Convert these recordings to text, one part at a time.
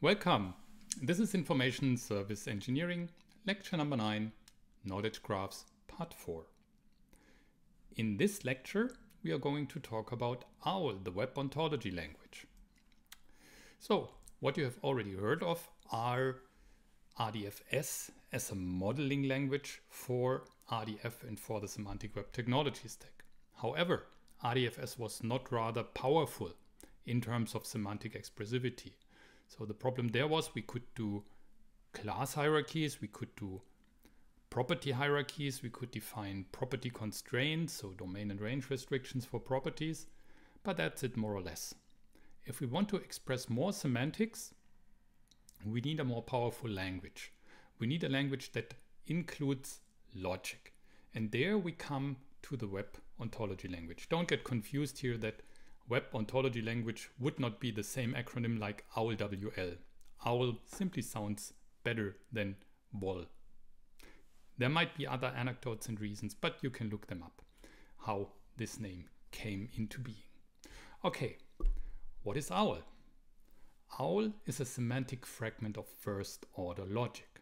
Welcome. This is Information Service Engineering, lecture number 9, Knowledge Graphs, part 4. In this lecture, we are going to talk about OWL, the web ontology language. So, what you have already heard of are RDFS as a modeling language for RDF and for the Semantic Web Technology stack. However, RDFS was not rather powerful in terms of semantic expressivity. So the problem there was we could do class hierarchies, we could do property hierarchies, we could define property constraints, so domain and range restrictions for properties, but that's it more or less. If we want to express more semantics, we need a more powerful language. We need a language that includes logic. And there we come to the web ontology language. Don't get confused here that web ontology language would not be the same acronym like OWL. OWL simply sounds better than WOL. There might be other anecdotes and reasons, but you can look them up, how this name came into being. Okay, what is OWL? OWL is a semantic fragment of first order logic.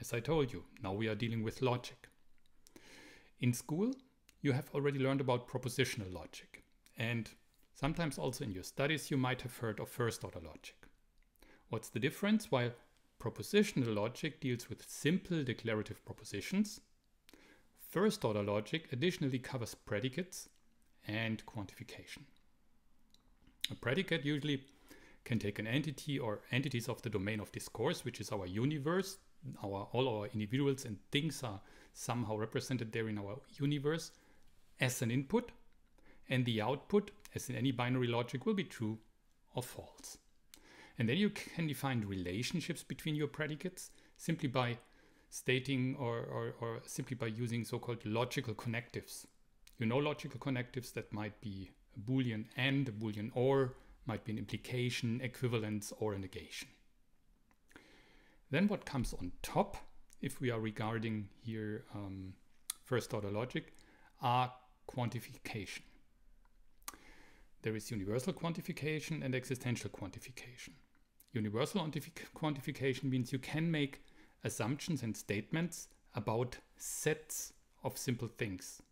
As I told you, now we are dealing with logic. In school, you have already learned about propositional logic. And Sometimes also in your studies you might have heard of first order logic. What's the difference? While propositional logic deals with simple declarative propositions, first order logic additionally covers predicates and quantification. A predicate usually can take an entity or entities of the domain of discourse, which is our universe. Our, all our individuals and things are somehow represented there in our universe as an input, and the output as in any binary logic, will be true or false. And then you can define relationships between your predicates simply by stating or, or, or simply by using so-called logical connectives. You know logical connectives that might be a boolean and, a boolean or, might be an implication, equivalence, or a negation. Then what comes on top, if we are regarding here um, first order logic, are quantification. There is universal quantification and existential quantification. Universal quantification means you can make assumptions and statements about sets of simple things.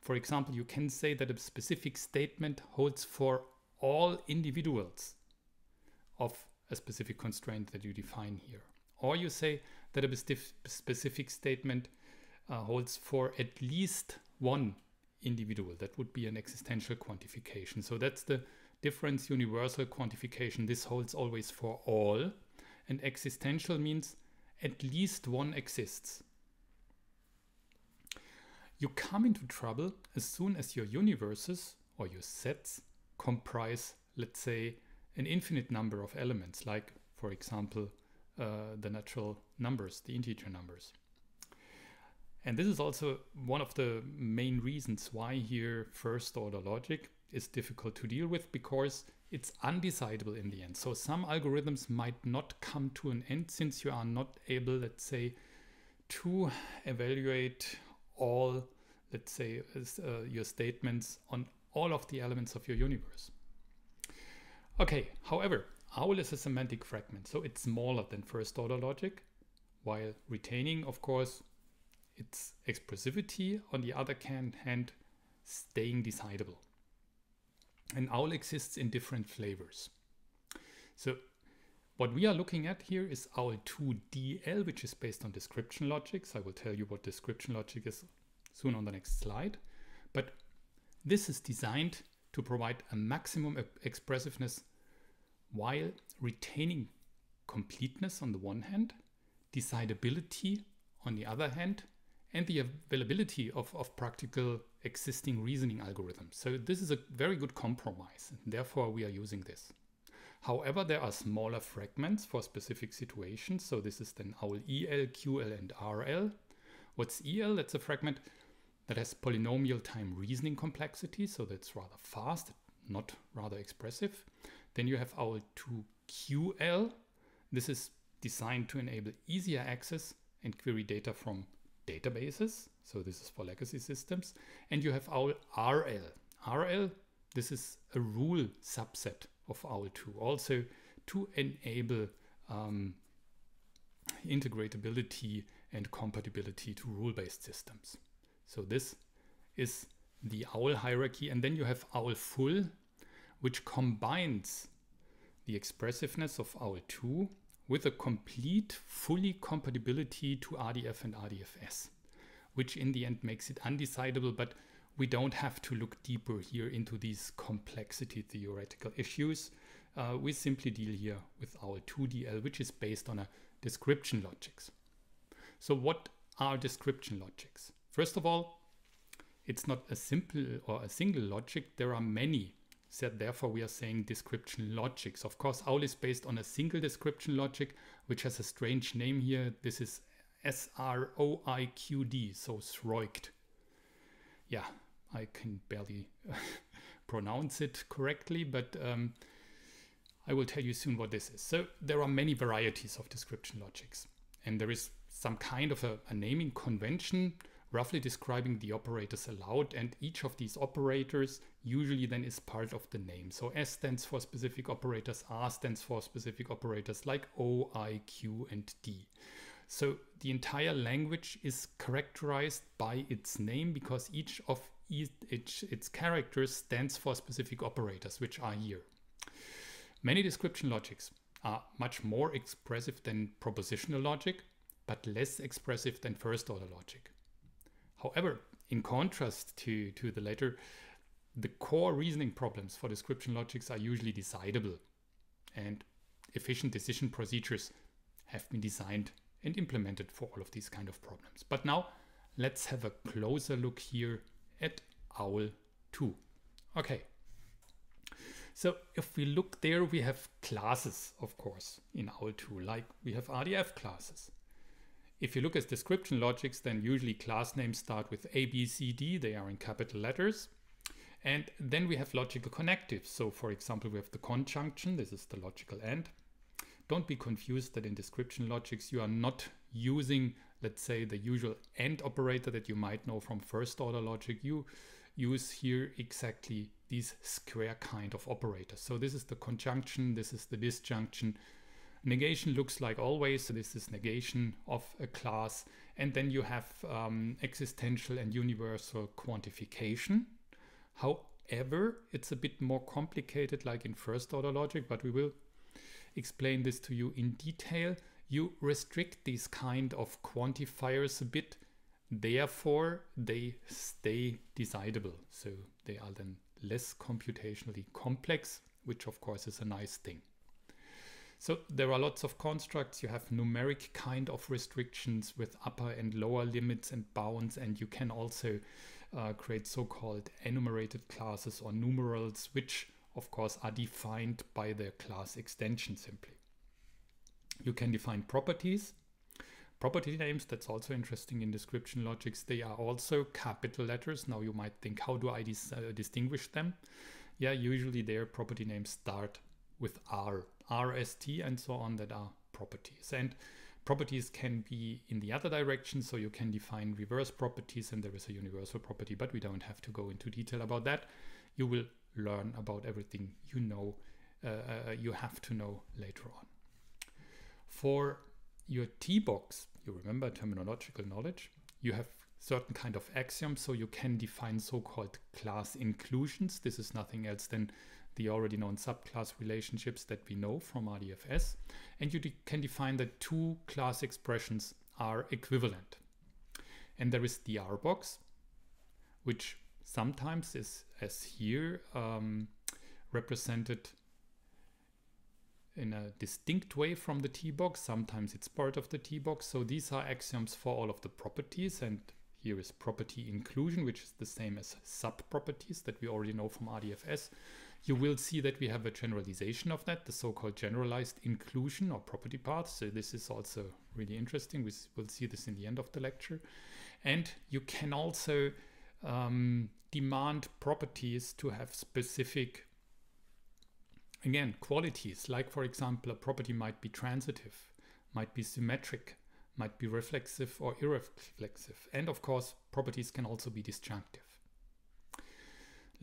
For example, you can say that a specific statement holds for all individuals of a specific constraint that you define here. Or you say that a specific statement uh, holds for at least one individual. That would be an existential quantification. So that's the difference universal quantification. This holds always for all. And existential means at least one exists. You come into trouble as soon as your universes or your sets comprise, let's say, an infinite number of elements, like, for example, uh, the natural numbers, the integer numbers. And this is also one of the main reasons why here first order logic is difficult to deal with because it's undecidable in the end. So some algorithms might not come to an end since you are not able, let's say, to evaluate all, let's say, uh, your statements on all of the elements of your universe. Okay, however, OWL is a semantic fragment, so it's smaller than first order logic, while retaining, of course, its expressivity, on the other hand, staying decidable. And OWL exists in different flavors. So what we are looking at here is OWL2DL, which is based on description logics. I will tell you what description logic is soon on the next slide. But this is designed to provide a maximum expressiveness while retaining completeness on the one hand, decidability on the other hand, and the availability of, of practical existing reasoning algorithms. So this is a very good compromise, therefore we are using this. However, there are smaller fragments for specific situations. So this is then OWL EL, QL, and RL. What's EL? That's a fragment that has polynomial time reasoning complexity, so that's rather fast, not rather expressive. Then you have OWL 2QL. This is designed to enable easier access and query data from databases. So this is for legacy systems. And you have OWL RL. RL, this is a rule subset of OWL2, also to enable um, integratability and compatibility to rule-based systems. So this is the OWL hierarchy. And then you have OWL full, which combines the expressiveness of OWL2 with a complete, fully compatibility to RDF and RDFS, which in the end makes it undecidable, but we don't have to look deeper here into these complexity theoretical issues. Uh, we simply deal here with OWL 2DL, which is based on a description logics. So what are description logics? First of all, it's not a simple or a single logic. There are many. So therefore, we are saying description logics. Of course, OWL is based on a single description logic, which has a strange name here. This is S-R-O-I-Q-D, so SROIQD. Yeah, I can barely pronounce it correctly, but um, I will tell you soon what this is. So there are many varieties of description logics, and there is some kind of a, a naming convention roughly describing the operators allowed and each of these operators usually then is part of the name. So S stands for specific operators, R stands for specific operators like O, I, Q and D. So the entire language is characterized by its name because each of each, its characters stands for specific operators which are here. Many description logics are much more expressive than propositional logic but less expressive than first order logic. However, in contrast to, to the latter, the core reasoning problems for description logics are usually decidable and efficient decision procedures have been designed and implemented for all of these kind of problems. But now let's have a closer look here at OWL 2. Okay. So if we look there, we have classes, of course, in OWL 2, like we have RDF classes. If you look at description logics, then usually class names start with A, B, C, D. They are in capital letters. And then we have logical connectives. So for example, we have the conjunction. This is the logical AND. Don't be confused that in description logics, you are not using, let's say, the usual AND operator that you might know from first order logic. You use here exactly these square kind of operators. So this is the conjunction, this is the disjunction, Negation looks like always, so this is negation of a class. And then you have um, existential and universal quantification. However, it's a bit more complicated like in first order logic, but we will explain this to you in detail. You restrict these kind of quantifiers a bit, therefore they stay decidable. So they are then less computationally complex, which of course is a nice thing. So there are lots of constructs. You have numeric kind of restrictions with upper and lower limits and bounds, and you can also uh, create so-called enumerated classes or numerals, which of course are defined by the class extension simply. You can define properties. Property names, that's also interesting in description logics. They are also capital letters. Now you might think, how do I dis uh, distinguish them? Yeah, usually their property names start with R RST and so on that are properties. And properties can be in the other direction, so you can define reverse properties and there is a universal property, but we don't have to go into detail about that. You will learn about everything you know, uh, uh, you have to know later on. For your T-box, you remember terminological knowledge, you have certain kind of axioms, so you can define so-called class inclusions. This is nothing else than the already known subclass relationships that we know from RDFS. And you de can define that two class expressions are equivalent. And there is the R box, which sometimes is, as here, um, represented in a distinct way from the T box. Sometimes it's part of the T box. So these are axioms for all of the properties. And here is property inclusion, which is the same as sub properties that we already know from RDFS you will see that we have a generalization of that, the so-called generalized inclusion or property path. So this is also really interesting. We will see this in the end of the lecture. And you can also um, demand properties to have specific, again, qualities. Like, for example, a property might be transitive, might be symmetric, might be reflexive or irreflexive. And of course, properties can also be disjunctive.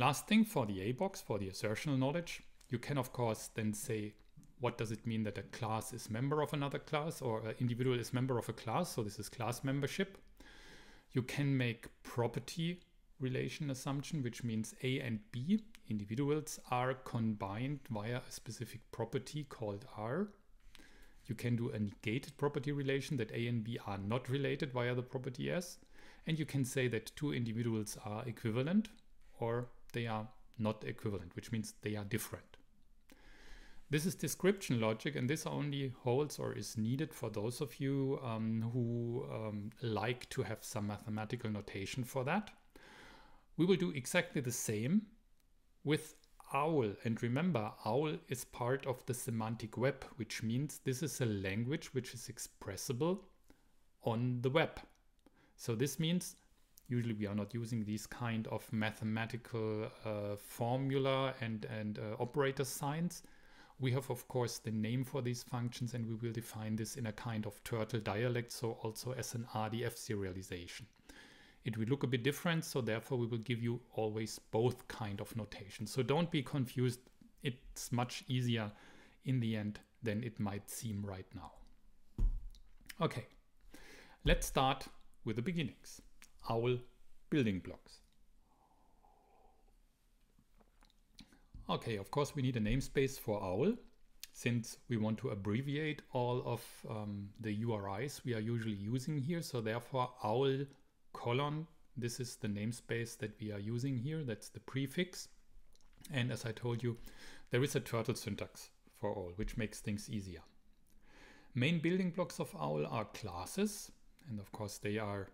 Last thing for the A box, for the assertional knowledge, you can of course then say what does it mean that a class is member of another class or an individual is member of a class. So this is class membership. You can make property relation assumption, which means A and B individuals are combined via a specific property called R. You can do a negated property relation that A and B are not related via the property S. And you can say that two individuals are equivalent or they are not equivalent, which means they are different. This is description logic, and this only holds or is needed for those of you um, who um, like to have some mathematical notation for that. We will do exactly the same with OWL. And remember, OWL is part of the semantic web, which means this is a language which is expressible on the web. So this means usually we are not using these kind of mathematical uh, formula and, and uh, operator signs. We have, of course, the name for these functions, and we will define this in a kind of turtle dialect, so also as an RDF serialization. It will look a bit different, so therefore we will give you always both kind of notation. So don't be confused. It's much easier in the end than it might seem right now. Okay, let's start with the beginnings. OWL building blocks. Okay, of course we need a namespace for OWL since we want to abbreviate all of um, the URIs we are usually using here. So therefore OWL colon, this is the namespace that we are using here. That's the prefix. And as I told you, there is a turtle syntax for OWL, which makes things easier. Main building blocks of OWL are classes. And of course they are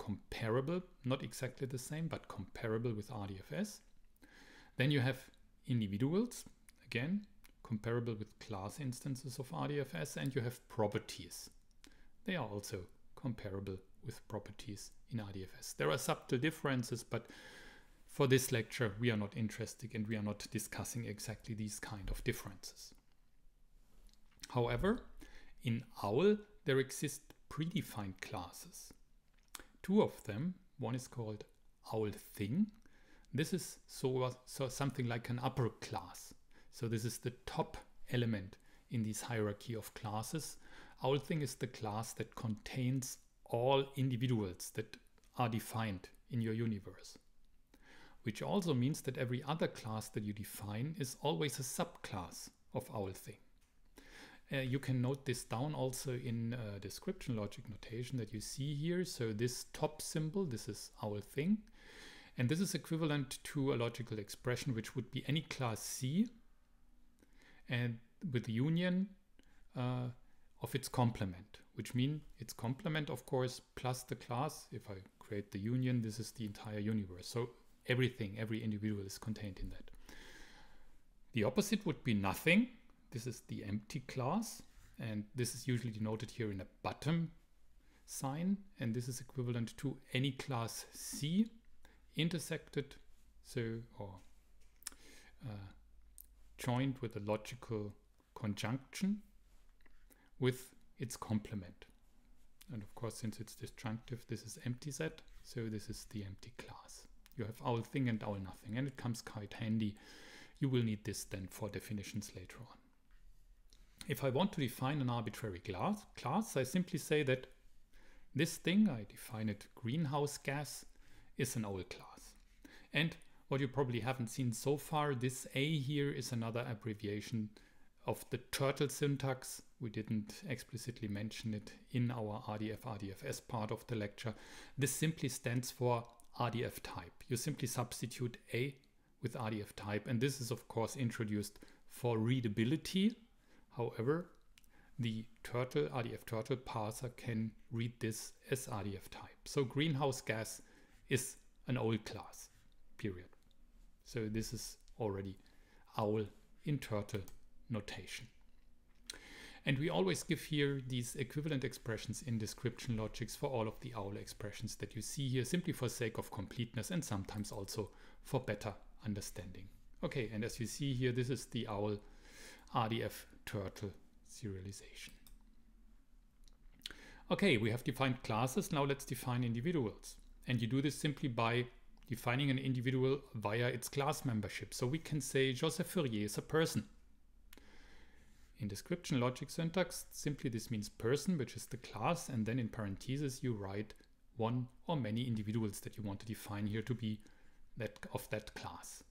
comparable, not exactly the same, but comparable with RDFS. Then you have individuals, again, comparable with class instances of RDFS, and you have properties. They are also comparable with properties in RDFS. There are subtle differences, but for this lecture, we are not interested and we are not discussing exactly these kind of differences. However, in OWL, there exist predefined classes. Two of them, one is called OWL thing. This is so, so something like an upper class. So this is the top element in this hierarchy of classes. OWL thing is the class that contains all individuals that are defined in your universe. Which also means that every other class that you define is always a subclass of OWL thing. Uh, you can note this down also in uh, description logic notation that you see here. So this top symbol, this is OWL thing. And this is equivalent to a logical expression which would be any class C and with the union uh, of its complement, which mean its complement, of course, plus the class. If I create the union, this is the entire universe. So everything, every individual is contained in that. The opposite would be nothing, this is the empty class, and this is usually denoted here in a bottom sign, and this is equivalent to any class C intersected, so or uh, joined with a logical conjunction with its complement. And of course, since it's disjunctive, this is empty set, so this is the empty class. You have OWL thing and OWL nothing, and it comes quite handy. You will need this then for definitions later on. If I want to define an arbitrary class, class, I simply say that this thing, I define it greenhouse gas, is an OWL class. And what you probably haven't seen so far, this A here is another abbreviation of the turtle syntax. We didn't explicitly mention it in our RDF RDFS part of the lecture. This simply stands for RDF type. You simply substitute A with RDF type, and this is of course introduced for readability However, the turtle RDF turtle parser can read this as RDF type. So greenhouse gas is an OWL class, period. So this is already OWL in turtle notation. And we always give here these equivalent expressions in description logics for all of the OWL expressions that you see here, simply for sake of completeness and sometimes also for better understanding. Okay, and as you see here, this is the OWL RDF turtle serialization. Okay, we have defined classes. Now let's define individuals. And you do this simply by defining an individual via its class membership. So we can say Joseph Fourier is a person. In description logic syntax, simply this means person, which is the class, and then in parentheses you write one or many individuals that you want to define here to be that of that class.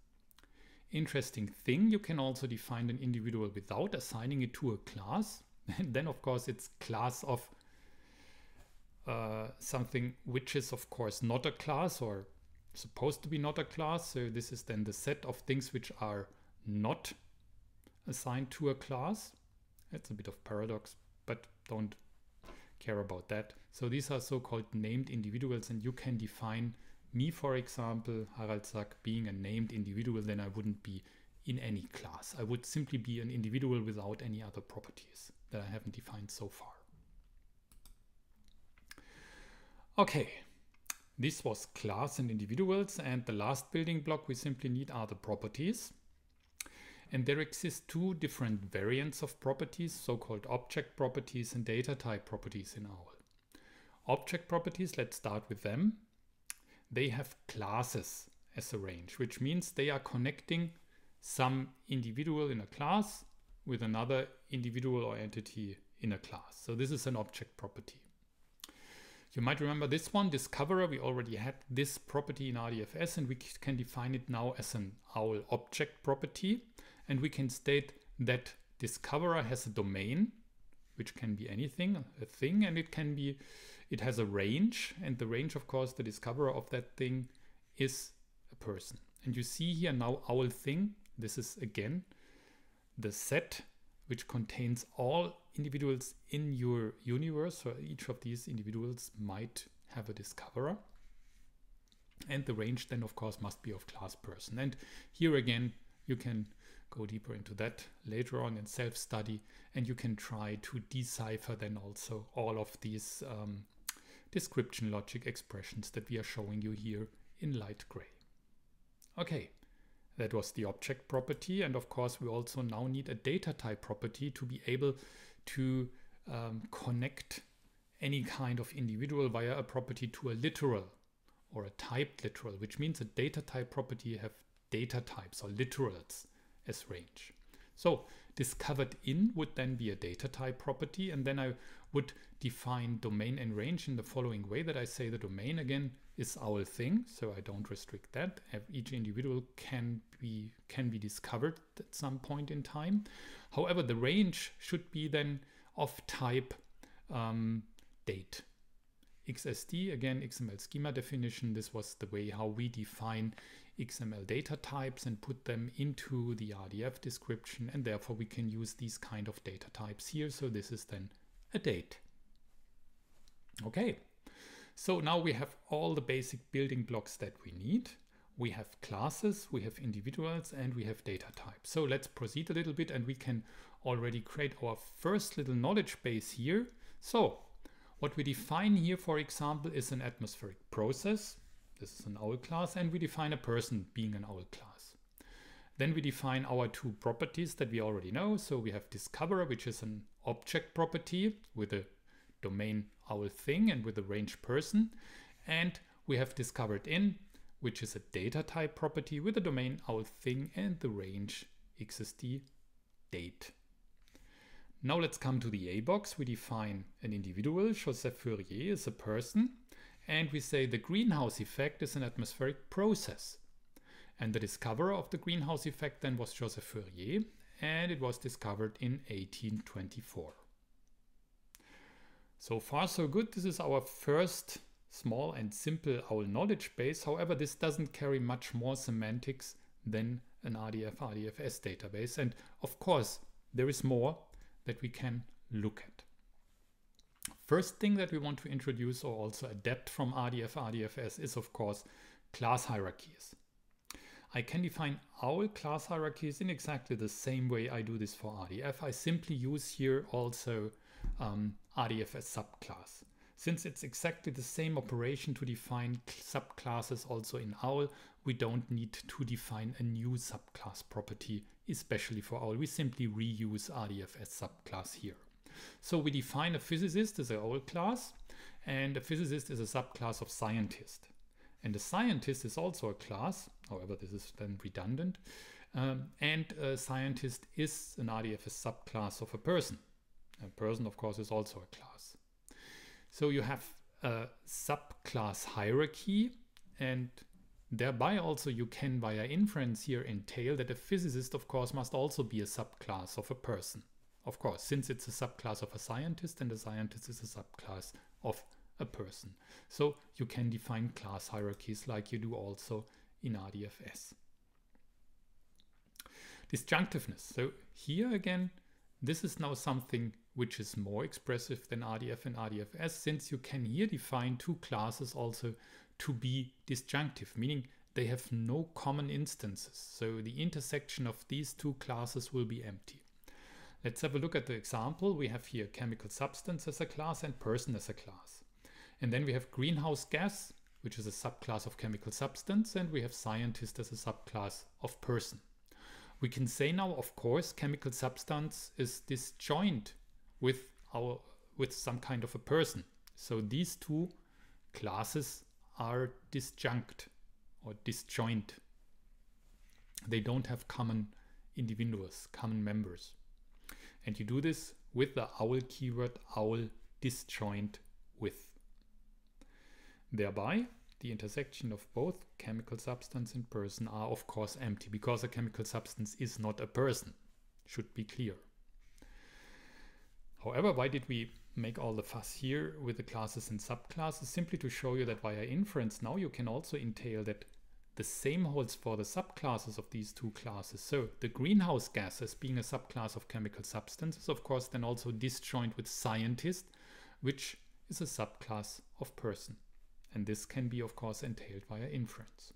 Interesting thing, you can also define an individual without assigning it to a class. And then of course it's class of uh, something which is of course not a class or supposed to be not a class. So this is then the set of things which are not assigned to a class. It's a bit of paradox, but don't care about that. So these are so-called named individuals and you can define me, for example, Harald Sack, being a named individual, then I wouldn't be in any class. I would simply be an individual without any other properties that I haven't defined so far. Okay, this was class and individuals and the last building block we simply need are the properties. And there exist two different variants of properties, so-called object properties and data type properties in OWL. Object properties, let's start with them. They have classes as a range, which means they are connecting some individual in a class with another individual or entity in a class. So this is an object property. You might remember this one, Discoverer. We already had this property in RDFS and we can define it now as an OWL object property and we can state that discoverer has a domain which can be anything a thing and it can be it has a range and the range of course the discoverer of that thing is a person. And you see here now owl thing. This is again the set which contains all individuals in your universe so each of these individuals might have a discoverer. And the range then of course must be of class person. And here again you can go deeper into that later on in self-study and you can try to decipher then also all of these um, description logic expressions that we are showing you here in light gray. Okay, that was the object property and of course we also now need a data type property to be able to um, connect any kind of individual via a property to a literal or a typed literal, which means a data type property have data types or literals as range. So discovered in would then be a data type property and then I would define domain and range in the following way that I say the domain again is OWL thing so I don't restrict that. Each individual can be can be discovered at some point in time. However the range should be then of type um, date. XSD again XML schema definition this was the way how we define XML data types and put them into the RDF description and therefore we can use these kind of data types here. So this is then a date. Okay, so now we have all the basic building blocks that we need. We have classes, we have individuals, and we have data types. So let's proceed a little bit and we can already create our first little knowledge base here. So what we define here, for example, is an atmospheric process. This is an owl class and we define a person being an owl class. Then we define our two properties that we already know. So we have discoverer, which is an object property with a domain owl thing and with a range person. And we have discovered in, which is a data type property with a domain owl thing and the range XSD date. Now let's come to the A box. We define an individual. Joseph Fourier is a person and we say the greenhouse effect is an atmospheric process. And the discoverer of the greenhouse effect then was Joseph Fourier, and it was discovered in 1824. So far so good. This is our first small and simple OWL knowledge base. However, this doesn't carry much more semantics than an RDF RDFS database. And of course, there is more that we can look at. First thing that we want to introduce or also adapt from RDF RDFS is of course class hierarchies. I can define OWL class hierarchies in exactly the same way I do this for RDF. I simply use here also um, RDFS subclass. Since it's exactly the same operation to define subclasses also in OWL, we don't need to define a new subclass property, especially for OWL. We simply reuse RDFS subclass here. So we define a physicist as a OWL class, and a physicist is a subclass of scientist. And a scientist is also a class, however, this is then redundant. Um, and a scientist is an RDFS subclass of a person. A person, of course, is also a class. So you have a subclass hierarchy and thereby also you can via inference here entail that a physicist of course must also be a subclass of a person. Of course, since it's a subclass of a scientist and a scientist is a subclass of a person. So you can define class hierarchies like you do also in RDFS. Disjunctiveness. So here again, this is now something which is more expressive than RDF and RDFS since you can here define two classes also to be disjunctive, meaning they have no common instances. So the intersection of these two classes will be empty. Let's have a look at the example. We have here chemical substance as a class and person as a class. And then we have greenhouse gas, which is a subclass of chemical substance, and we have scientist as a subclass of person. We can say now, of course, chemical substance is disjoint with our with some kind of a person. So these two classes are disjunct or disjoint. They don't have common individuals, common members. And you do this with the OWL keyword OWL disjoint with. Thereby, the intersection of both chemical substance and person are of course empty because a chemical substance is not a person. Should be clear. However, why did we make all the fuss here with the classes and subclasses? Simply to show you that via inference now you can also entail that the same holds for the subclasses of these two classes. So the greenhouse gases being a subclass of chemical substances, of course, then also disjoint with scientist, which is a subclass of person. And this can be, of course, entailed via inference.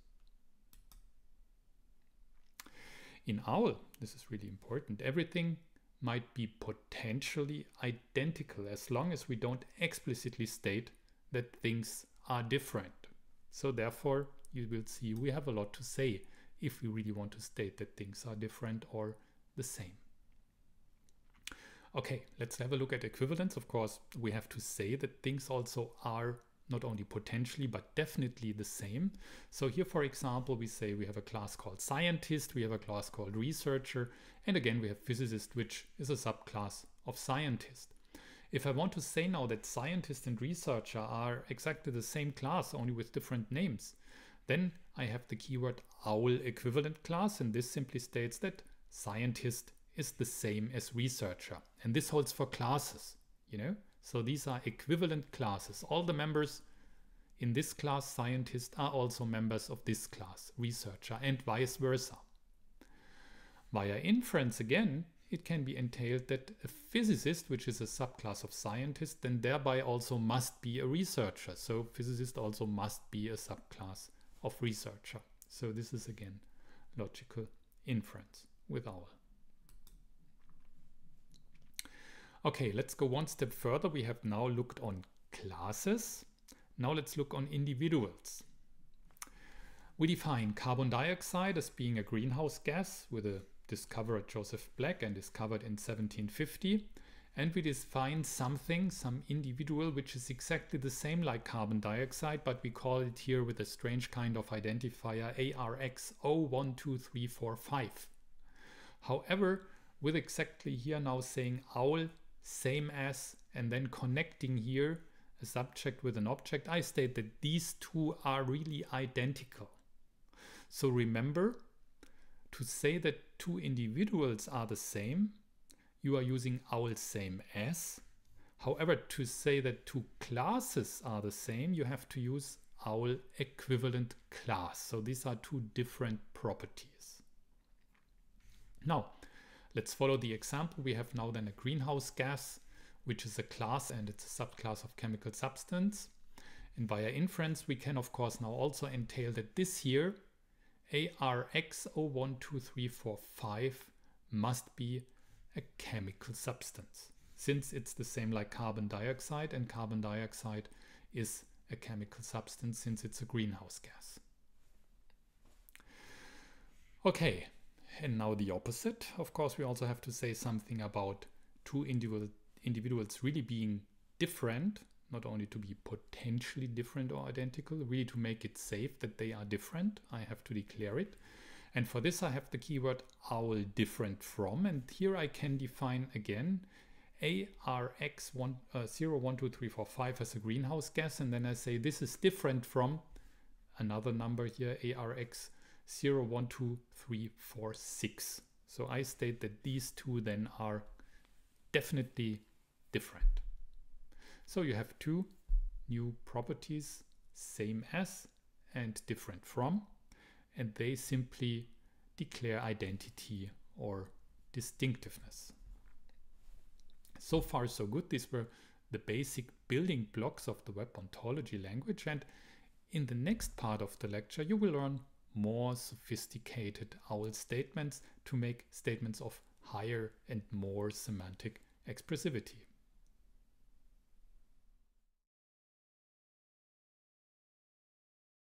In OWL, this is really important, everything might be potentially identical as long as we don't explicitly state that things are different. So therefore, you will see we have a lot to say if we really want to state that things are different or the same. Okay, let's have a look at equivalence. Of course, we have to say that things also are not only potentially, but definitely the same. So here, for example, we say we have a class called scientist, we have a class called researcher, and again, we have physicist, which is a subclass of scientist. If I want to say now that scientist and researcher are exactly the same class, only with different names, then I have the keyword OWL equivalent class, and this simply states that scientist is the same as researcher. And this holds for classes, you know? So these are equivalent classes. All the members in this class, scientist, are also members of this class, researcher, and vice versa. Via inference again, it can be entailed that a physicist, which is a subclass of scientist, then thereby also must be a researcher. So physicist also must be a subclass of researcher. So this is again logical inference with OWL. Okay, let's go one step further. We have now looked on classes. Now let's look on individuals. We define carbon dioxide as being a greenhouse gas with a discoverer Joseph Black and discovered in 1750 and we define something, some individual, which is exactly the same like carbon dioxide, but we call it here with a strange kind of identifier ARX012345. However, with exactly here now saying owl, same as, and then connecting here a subject with an object, I state that these two are really identical. So remember, to say that two individuals are the same, you are using owl same as. However, to say that two classes are the same, you have to use owl equivalent class. So these are two different properties. Now, let's follow the example. We have now then a greenhouse gas, which is a class and it's a subclass of chemical substance. And via inference, we can of course now also entail that this here, ARX012345, must be a chemical substance since it's the same like carbon dioxide and carbon dioxide is a chemical substance since it's a greenhouse gas. Okay, and now the opposite. Of course, we also have to say something about two individual, individuals really being different, not only to be potentially different or identical, really to make it safe that they are different. I have to declare it. And for this I have the keyword owl different from and here I can define again ARX1, uh, 0, 1, 2, 3, 4, 5 as a greenhouse gas and then I say this is different from another number here ARX 0, 1, 2, 3, 4, 6. So I state that these two then are definitely different. So you have two new properties, same as and different from, and they simply declare identity or distinctiveness. So far so good. These were the basic building blocks of the web ontology language and in the next part of the lecture you will learn more sophisticated OWL statements to make statements of higher and more semantic expressivity.